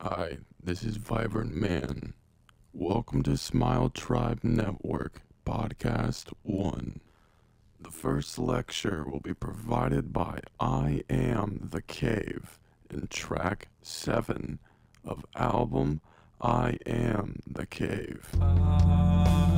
Hi, this is Vibrant Man. Welcome to Smile Tribe Network, Podcast 1. The first lecture will be provided by I Am the Cave in track 7 of album I Am the Cave. Did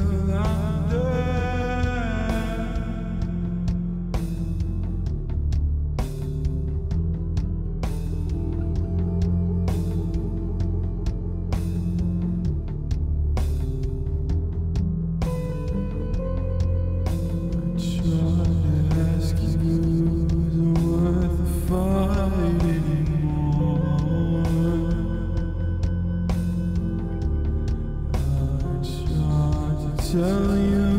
tell you